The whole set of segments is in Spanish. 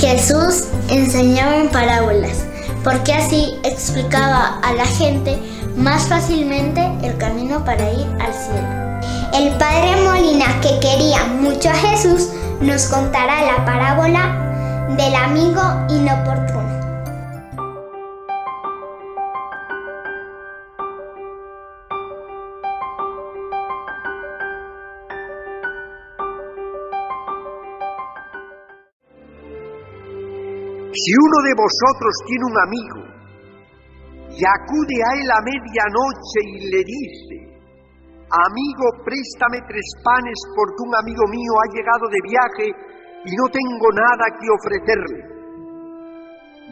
Jesús enseñaba en parábolas, porque así explicaba a la gente más fácilmente el camino para ir al cielo. El padre Molina, que quería mucho a Jesús, nos contará la parábola del amigo inoportuno. Si uno de vosotros tiene un amigo y acude a él a medianoche y le dice, amigo, préstame tres panes porque un amigo mío ha llegado de viaje y no tengo nada que ofrecerle.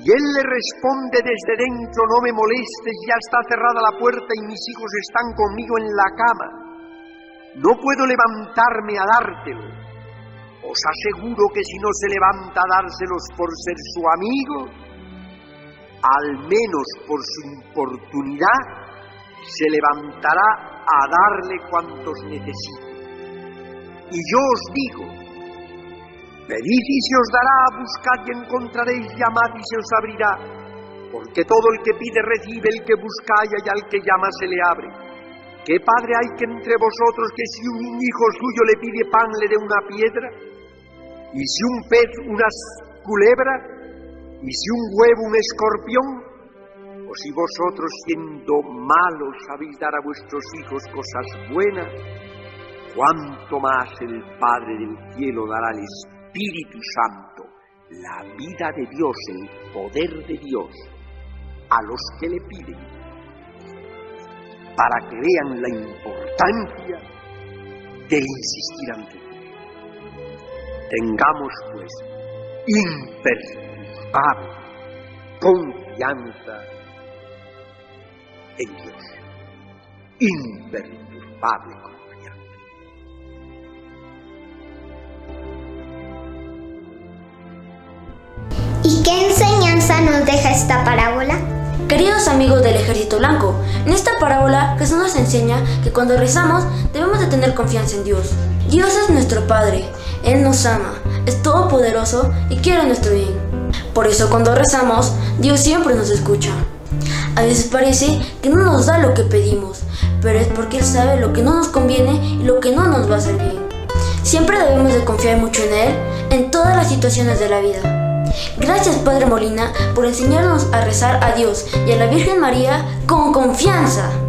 Y él le responde desde dentro, no me molestes, ya está cerrada la puerta y mis hijos están conmigo en la cama. No puedo levantarme a dártelo os aseguro que si no se levanta a dárselos por ser su amigo, al menos por su importunidad, se levantará a darle cuantos necesite. Y yo os digo, pedid y se os dará, buscad y encontraréis, llamad y se os abrirá, porque todo el que pide recibe, el que busca y al que llama se le abre. ¿Qué padre hay que entre vosotros que si un hijo suyo le pide pan le dé una piedra? y si un pez una culebra, y si un huevo un escorpión, o si vosotros siendo malos sabéis dar a vuestros hijos cosas buenas, cuánto más el Padre del cielo dará al Espíritu Santo, la vida de Dios, el poder de Dios, a los que le piden, para que vean la importancia de insistir ante Tengamos pues imperturbable confianza en Dios. Imperturbable confianza. ¿Y qué enseñanza nos deja esta parábola? Queridos amigos del Ejército Blanco, en esta parábola Jesús nos enseña que cuando rezamos debemos de tener confianza en Dios. Dios es nuestro Padre, Él nos ama, es todopoderoso y quiere nuestro bien. Por eso cuando rezamos, Dios siempre nos escucha. A veces parece que no nos da lo que pedimos, pero es porque Él sabe lo que no nos conviene y lo que no nos va a hacer bien. Siempre debemos de confiar mucho en Él en todas las situaciones de la vida. Gracias Padre Molina por enseñarnos a rezar a Dios y a la Virgen María con confianza.